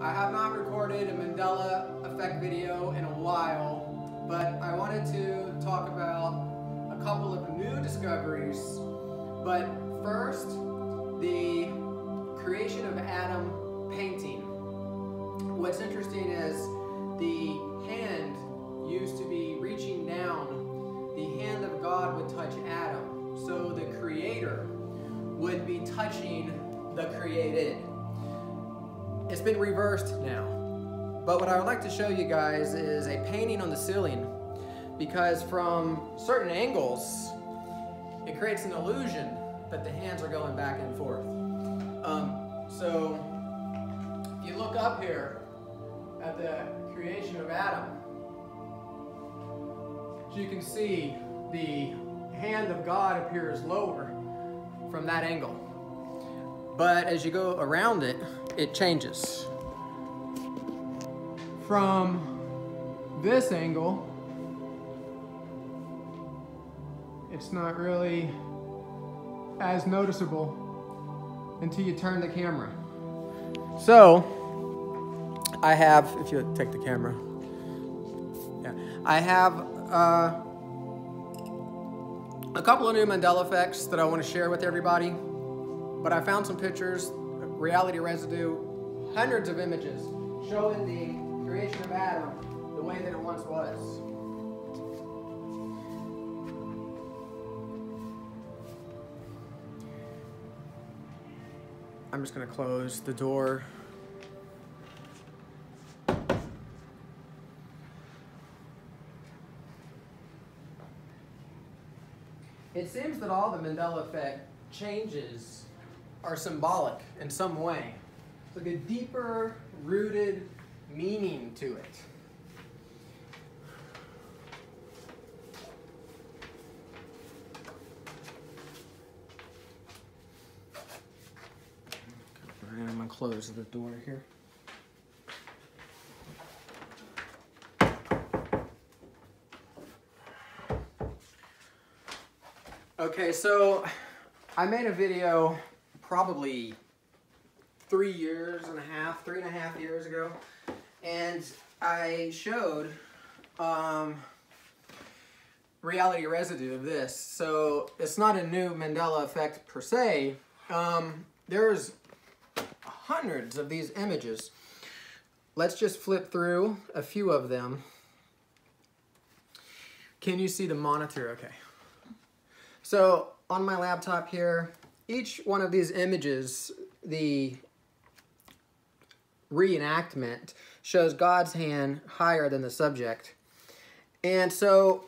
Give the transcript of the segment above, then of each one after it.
I have not recorded a Mandela effect video in a while, but I wanted to talk about a couple of new discoveries. But first, the creation of Adam painting. What's interesting is It's been reversed now. But what I would like to show you guys is a painting on the ceiling because from certain angles, it creates an illusion that the hands are going back and forth. Um, so if you look up here at the creation of Adam, so you can see the hand of God appears lower from that angle. But as you go around it, it changes. From this angle, it's not really as noticeable until you turn the camera. So, I have, if you take the camera, yeah, I have uh, a couple of new Mandela effects that I want to share with everybody. But I found some pictures, reality residue, hundreds of images showing the creation of Adam the way that it once was. I'm just going to close the door. It seems that all the Mandela effect changes are symbolic in some way. It's like a deeper rooted meaning to it. I'm gonna close the door here. Okay, so I made a video probably three years and a half, three and a half years ago, and I showed um, reality residue of this. So it's not a new Mandela effect per se. Um, there's hundreds of these images. Let's just flip through a few of them. Can you see the monitor okay? So on my laptop here, each one of these images, the reenactment, shows God's hand higher than the subject. And so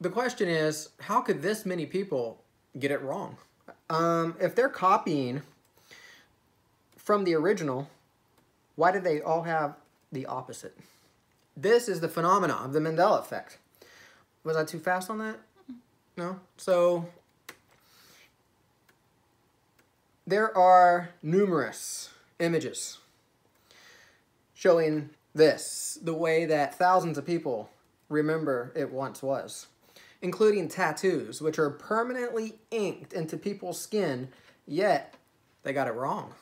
the question is, how could this many people get it wrong? Um, if they're copying from the original, why did they all have the opposite? This is the phenomena of the Mandela effect. Was I too fast on that? No? So there are numerous images showing this, the way that thousands of people remember it once was, including tattoos, which are permanently inked into people's skin, yet they got it wrong.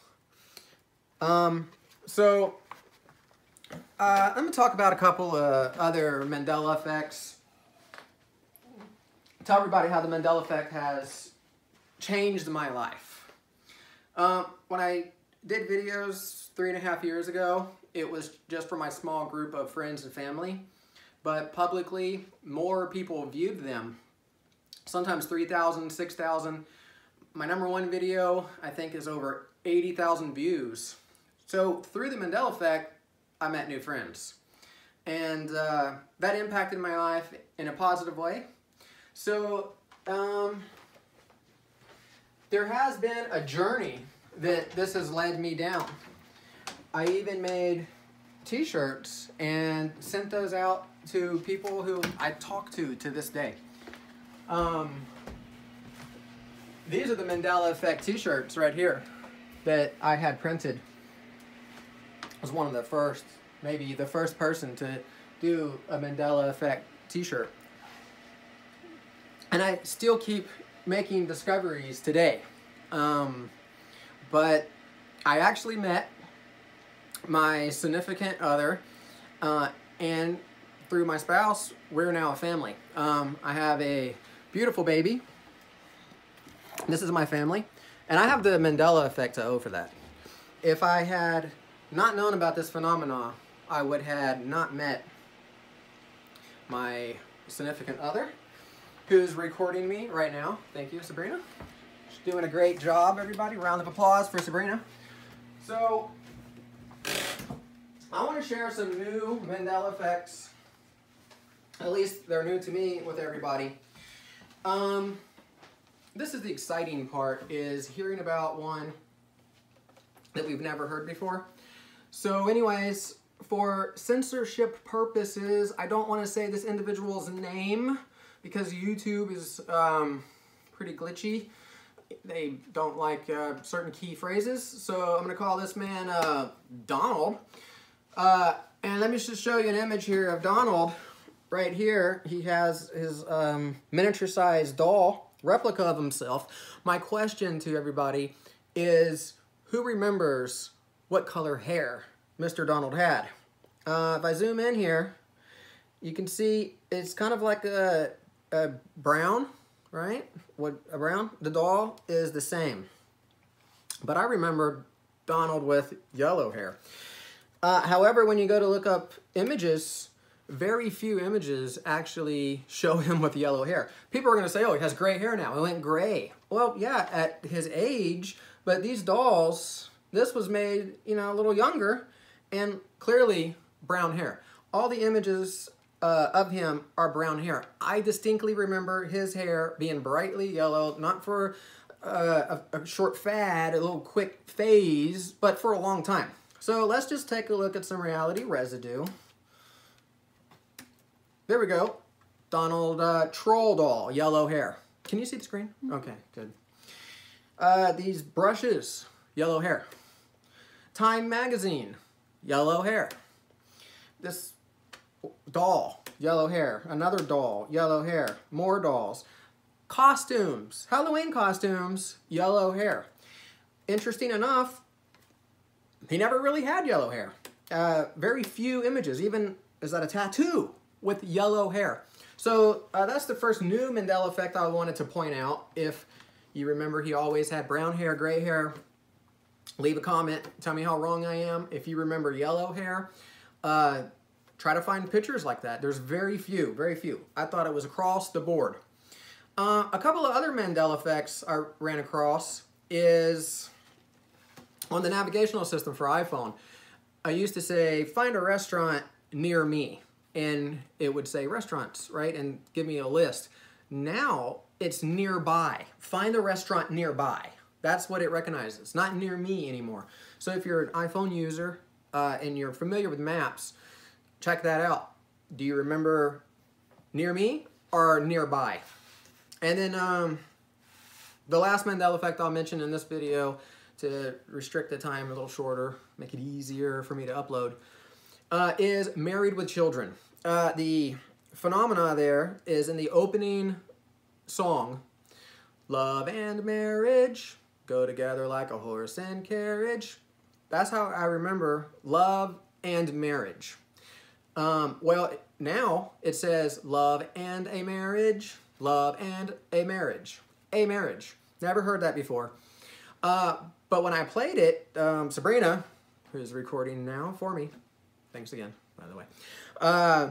Um, so, uh, I'm going to talk about a couple of other Mandela effects. Tell everybody how the Mandela effect has changed my life. Um, when I did videos three and a half years ago, it was just for my small group of friends and family. But publicly, more people viewed them. Sometimes 3,000, 6,000. My number one video, I think, is over 80,000 views. So through the Mandela effect, I met new friends. And uh, that impacted my life in a positive way. So um, there has been a journey that this has led me down. I even made t-shirts and sent those out to people who I talk to to this day. Um, these are the Mandela Effect t-shirts right here that I had printed. I was one of the first, maybe the first person to do a Mandela Effect t-shirt. And I still keep making discoveries today. Um, but I actually met my significant other, uh, and through my spouse, we're now a family. Um, I have a beautiful baby. This is my family. And I have the Mandela effect to owe for that. If I had not known about this phenomena, I would have not met my significant other, who's recording me right now. Thank you, Sabrina. She's doing a great job, everybody. Round of applause for Sabrina. So, I want to share some new Mandela effects at least they're new to me with everybody. Um, this is the exciting part, is hearing about one that we've never heard before. So anyways, for censorship purposes, I don't want to say this individual's name because YouTube is um, pretty glitchy. They don't like uh, certain key phrases. So I'm going to call this man uh, Donald. Uh, and let me just show you an image here of Donald right here, he has his um, miniature-sized doll replica of himself. My question to everybody is, who remembers what color hair Mr. Donald had? Uh, if I zoom in here, you can see it's kind of like a, a brown, right? What a brown. The doll is the same. But I remember Donald with yellow hair. Uh, however, when you go to look up images very few images actually show him with yellow hair. People are going to say, oh, he has gray hair now. It went gray. Well, yeah, at his age, but these dolls, this was made, you know, a little younger and clearly brown hair. All the images uh, of him are brown hair. I distinctly remember his hair being brightly yellow, not for uh, a, a short fad, a little quick phase, but for a long time. So let's just take a look at some reality residue. There we go. Donald uh, Troll doll, yellow hair. Can you see the screen? Mm-hmm. Okay, good. Uh, these brushes, yellow hair. Time magazine, yellow hair. This doll, yellow hair. Another doll, yellow hair. More dolls. Costumes, Halloween costumes, yellow hair. Interesting enough, he never really had yellow hair. Uh, very few images, even, is that a tattoo? with yellow hair. So uh, that's the first new Mandela effect I wanted to point out. If you remember he always had brown hair, gray hair, leave a comment. Tell me how wrong I am. If you remember yellow hair, uh, try to find pictures like that. There's very few, very few. I thought it was across the board. Uh, a couple of other Mandela effects I ran across is on the navigational system for iPhone. I used to say, find a restaurant near me and it would say restaurants, right? And give me a list. Now it's nearby. Find a restaurant nearby. That's what it recognizes. It's not near me anymore. So if you're an iPhone user uh, and you're familiar with maps, check that out. Do you remember near me or nearby? And then um, the last Mandela effect I'll mention in this video to restrict the time a little shorter, make it easier for me to upload, uh, is Married with Children. Uh, the phenomena there is in the opening song, Love and marriage go together like a horse and carriage. That's how I remember love and marriage. Um, well, now it says love and a marriage, love and a marriage, a marriage. Never heard that before. Uh, but when I played it, um, Sabrina, who's recording now for me, Thanks again, by the way. Uh,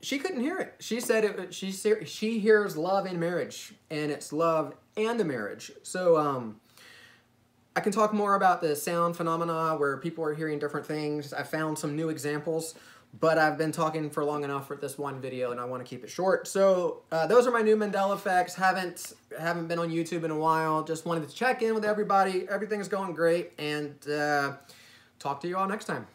she couldn't hear it. She said it. She she hears love in marriage, and it's love and a marriage. So um, I can talk more about the sound phenomena where people are hearing different things. I found some new examples, but I've been talking for long enough for this one video, and I want to keep it short. So uh, those are my new Mandela effects. Haven't haven't been on YouTube in a while. Just wanted to check in with everybody. Everything's going great, and uh, talk to you all next time.